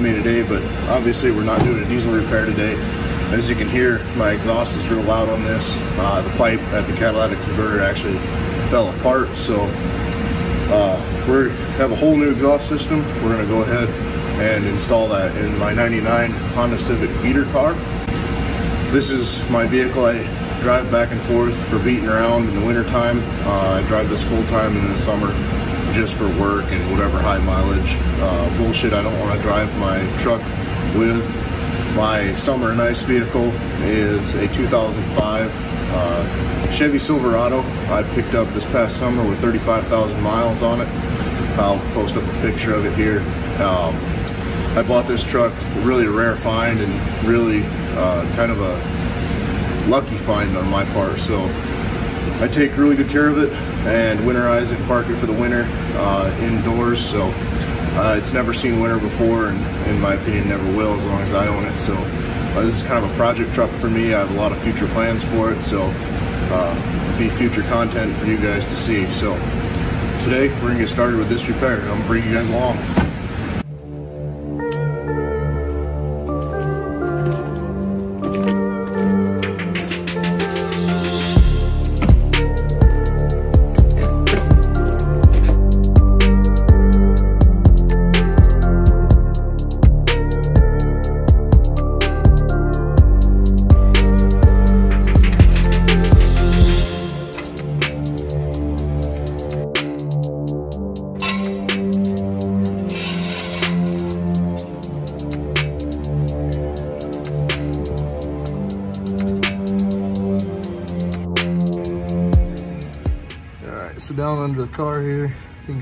with me today, but obviously we're not doing a diesel repair today. As you can hear, my exhaust is real loud on this. Uh, the pipe at the catalytic converter actually fell apart, so uh, we have a whole new exhaust system. We're gonna go ahead and install that in my 99 Honda Civic beater car. This is my vehicle I drive back and forth for beating around in the wintertime. Uh, I drive this full time in the summer just for work and whatever high mileage uh, bullshit I don't want to drive my truck with. My summer nice vehicle is a 2005 uh, Chevy Silverado I picked up this past summer with 35,000 miles on it. I'll post up a picture of it here. Um, I bought this truck, really a rare find and really uh, kind of a lucky find on my part. So I take really good care of it and winterize it park it for the winter uh, indoors. So uh, it's never seen winter before and in my opinion never will as long as I own it. So uh, this is kind of a project truck for me. I have a lot of future plans for it. So uh, be future content for you guys to see. So today we're gonna get started with this repair. I'm gonna bring you guys along.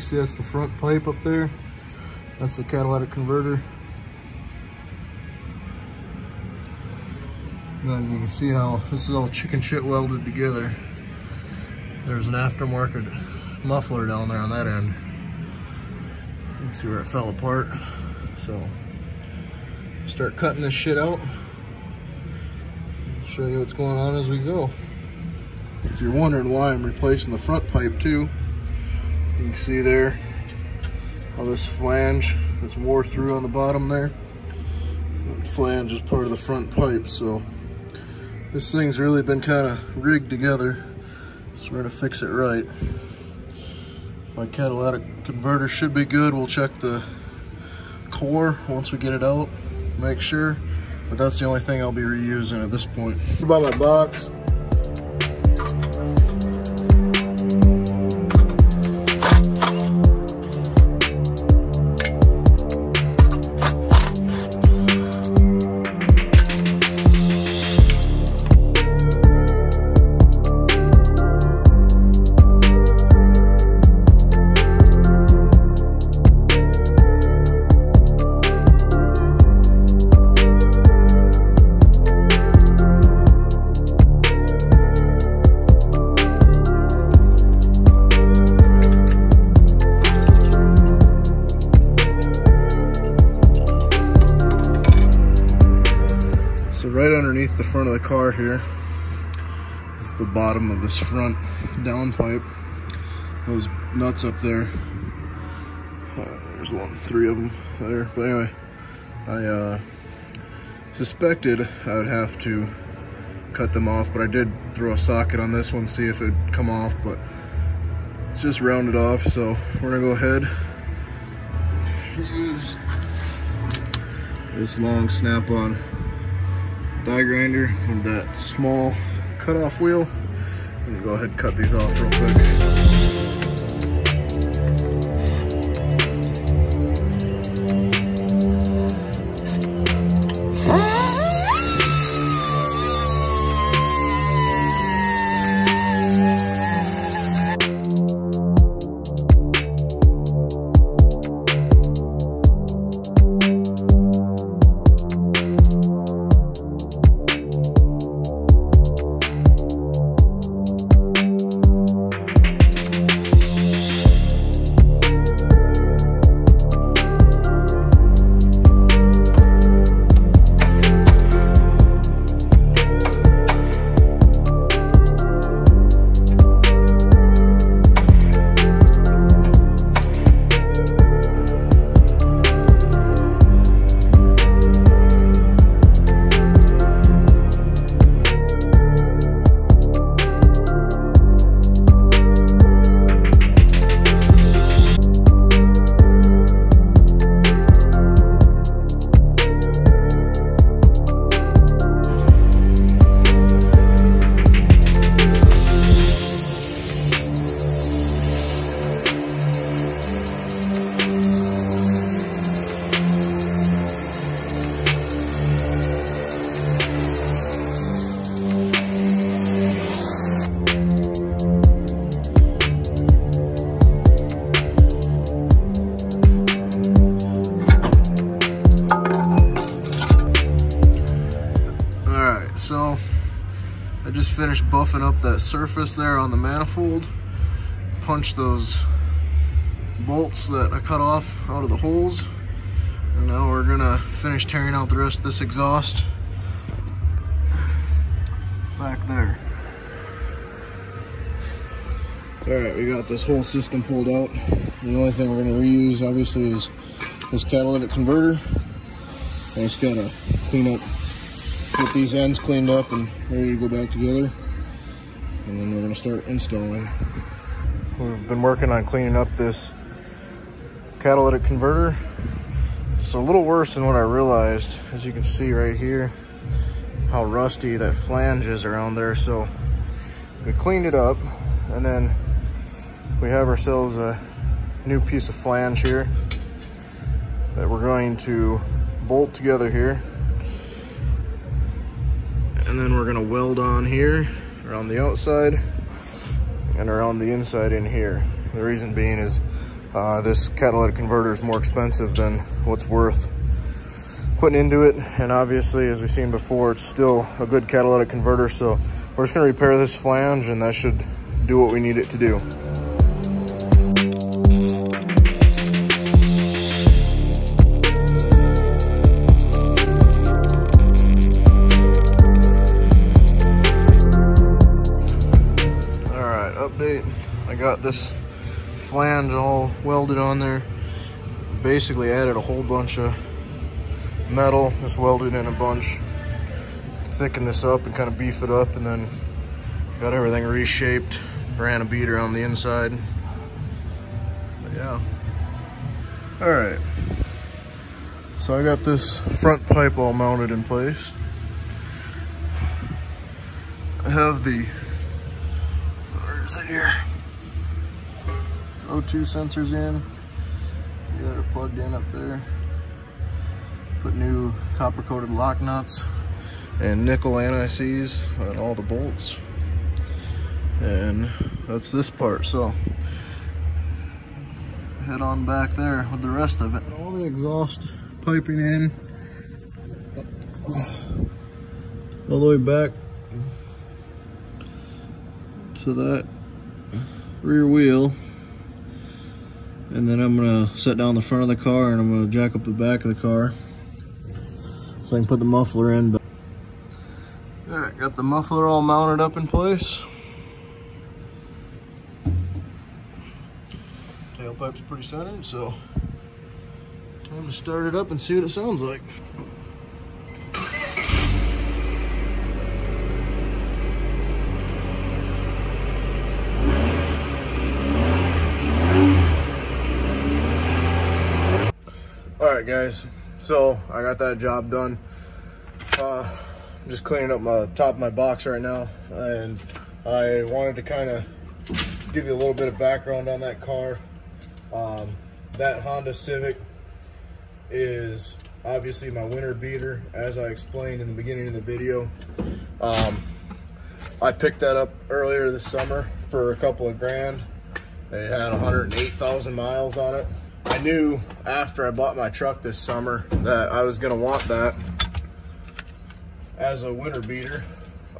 See that's the front pipe up there. That's the catalytic converter. Then you can see how this is all chicken shit welded together. There's an aftermarket muffler down there on that end. You can see where it fell apart. So start cutting this shit out. Show you what's going on as we go. If you're wondering why I'm replacing the front pipe too, you can see there how this flange is wore through on the bottom there. That flange is part of the front pipe, so this thing's really been kind of rigged together. So we're gonna fix it right. My catalytic converter should be good. We'll check the core once we get it out, make sure. But that's the only thing I'll be reusing at this point. About my box. Front of the car here is the bottom of this front down pipe. Those nuts up there. Uh, there's one, three of them there. But anyway, I uh, suspected I would have to cut them off, but I did throw a socket on this one, see if it'd come off, but it's just rounded off. So we're gonna go ahead use this long snap-on die grinder with that small cut-off wheel. And go ahead and cut these off real quick. Up that surface there on the manifold. punch those bolts that I cut off out of the holes. And now we're gonna finish tearing out the rest of this exhaust back there. All right, we got this whole system pulled out. The only thing we're gonna reuse obviously is this catalytic converter. I just gotta clean up, get these ends cleaned up and ready to go back together. And then we're gonna start installing. We've been working on cleaning up this catalytic converter. It's a little worse than what I realized, as you can see right here, how rusty that flange is around there. So we cleaned it up and then we have ourselves a new piece of flange here that we're going to bolt together here. And then we're gonna weld on here around the outside and around the inside in here. The reason being is uh, this catalytic converter is more expensive than what's worth putting into it. And obviously, as we've seen before, it's still a good catalytic converter. So we're just gonna repair this flange and that should do what we need it to do. Update. I got this flange all welded on there. Basically added a whole bunch of metal, just welded in a bunch. Thicken this up and kind of beef it up and then got everything reshaped. Ran a beater on the inside. But yeah. All right. So I got this front pipe all mounted in place. I have the is it here? O2 sensors in. Got it plugged in up there. Put new copper coated lock nuts and nickel anti-seize on all the bolts. And that's this part. So head on back there with the rest of it. All the exhaust piping in all the way back to that rear wheel and then I'm gonna set down the front of the car and I'm gonna jack up the back of the car so I can put the muffler in. All right, got the muffler all mounted up in place. Tailpipe's pretty centered, so time to start it up and see what it sounds like. All right guys. So i got that job done. Uh I'm just cleaning up my top of my box right now. And i wanted to kind of give you a little bit of background on that car. Um, that honda civic is obviously my winter beater as i explained in the beginning of the video. Um, i picked that up earlier this summer for a couple of grand. It had 108,000 miles on it I knew after I bought my truck this summer that I was gonna want that as a winter beater.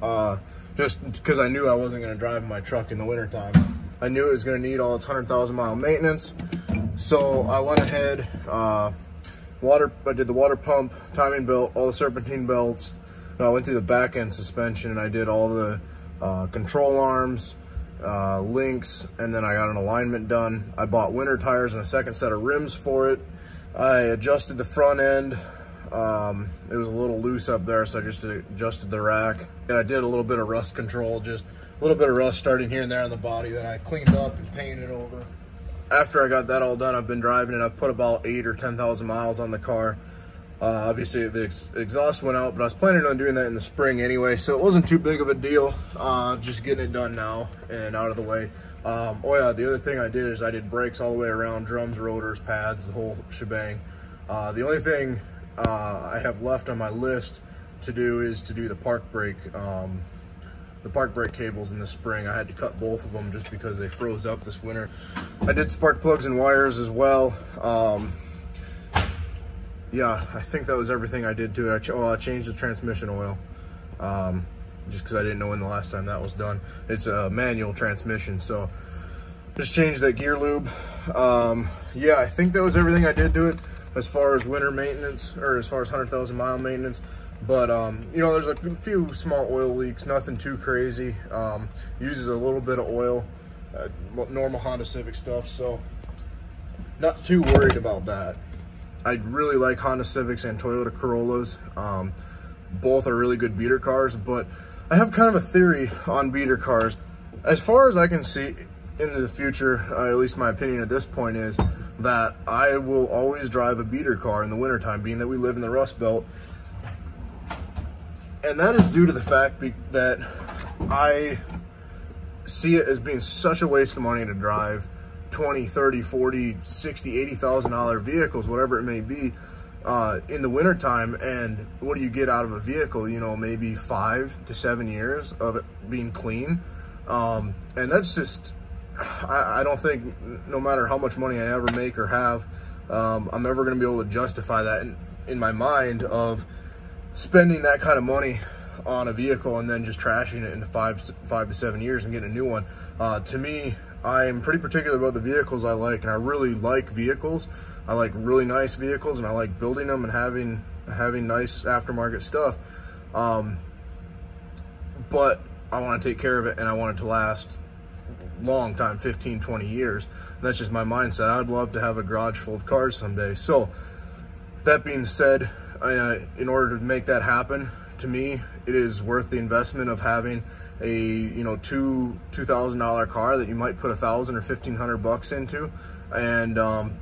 Uh, just because I knew I wasn't gonna drive my truck in the wintertime. I knew it was gonna need all its 100,000 mile maintenance. So I went ahead, uh, water, I did the water pump, timing belt, all the serpentine belts. I went through the back end suspension and I did all the uh, control arms, uh, links, and then I got an alignment done. I bought winter tires and a second set of rims for it. I adjusted the front end. Um, it was a little loose up there, so I just adjusted the rack. And I did a little bit of rust control, just a little bit of rust starting here and there on the body that I cleaned up and painted over. After I got that all done, I've been driving it. I've put about eight or 10,000 miles on the car. Uh, obviously the ex exhaust went out, but I was planning on doing that in the spring anyway, so it wasn't too big of a deal. Uh, just getting it done now and out of the way. Um, oh yeah, the other thing I did is I did brakes all the way around, drums, rotors, pads, the whole shebang. Uh, the only thing uh, I have left on my list to do is to do the park brake, um, the park brake cables in the spring. I had to cut both of them just because they froze up this winter. I did spark plugs and wires as well. Um, yeah, I think that was everything I did to it. I, ch well, I changed the transmission oil. Um, just because I didn't know when the last time that was done. It's a manual transmission, so just changed that gear lube. Um, yeah, I think that was everything I did to it as far as winter maintenance or as far as 100,000 mile maintenance. But, um, you know, there's a few small oil leaks, nothing too crazy. Um, uses a little bit of oil, uh, normal Honda Civic stuff. So not too worried about that. I really like Honda Civics and Toyota Corollas. Um, both are really good beater cars, but I have kind of a theory on beater cars. As far as I can see into the future, uh, at least my opinion at this point is that I will always drive a beater car in the wintertime, being that we live in the Rust Belt. And that is due to the fact that I see it as being such a waste of money to drive 20, 30, 40, 60, 80,000 dollar vehicles, whatever it may be, uh, in the wintertime. And what do you get out of a vehicle? You know, maybe five to seven years of it being clean. Um, and that's just, I, I, don't think no matter how much money I ever make or have, um, I'm ever going to be able to justify that in, in my mind of spending that kind of money on a vehicle and then just trashing it in five, five to seven years and getting a new one. Uh, to me, I'm pretty particular about the vehicles I like, and I really like vehicles. I like really nice vehicles, and I like building them and having having nice aftermarket stuff. Um, but I want to take care of it, and I want it to last long time 15 20 years and that's just my mindset i'd love to have a garage full of cars someday so that being said uh, in order to make that happen to me it is worth the investment of having a you know two two thousand dollar car that you might put a thousand or fifteen hundred bucks into and um,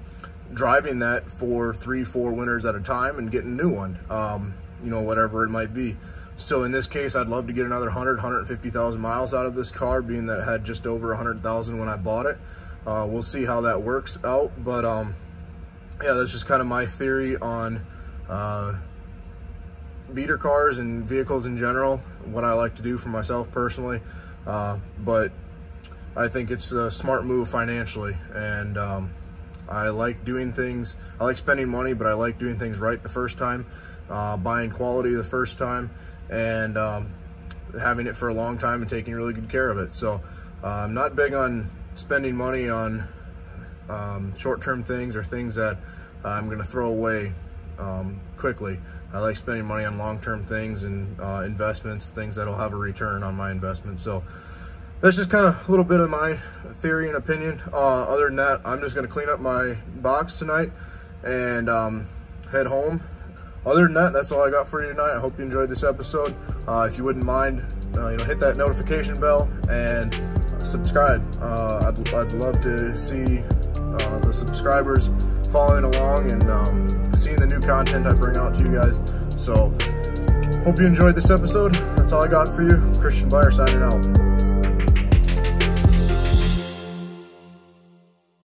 driving that for three four winters at a time and getting a new one um, you know whatever it might be. So in this case i'd love to get another 100 150000 miles out of this car being that had just over 100000 when i bought it. Uh, we'll see how that works out but um, yeah that's just kind of my theory on uh, beater cars and vehicles in general, what I like to do for myself personally. Uh, but I think it's a smart move financially. And um, I like doing things, I like spending money, but I like doing things right the first time, uh, buying quality the first time, and um, having it for a long time and taking really good care of it. So uh, I'm not big on spending money on um, short-term things or things that I'm going to throw away um, quickly. I like spending money on long-term things and uh, investments, things that'll have a return on my investment. So that's just kind of a little bit of my theory and opinion. Uh, other than that, I'm just going to clean up my box tonight and um, head home. Other than that, that's all I got for you tonight. I hope you enjoyed this episode. Uh, if you wouldn't mind, uh, you know, hit that notification bell and subscribe. Uh, I'd, I'd love to see uh, the subscribers following along and um, content I bring out to you guys. So, hope you enjoyed this episode. That's all I got for you. Christian Buyer signing out.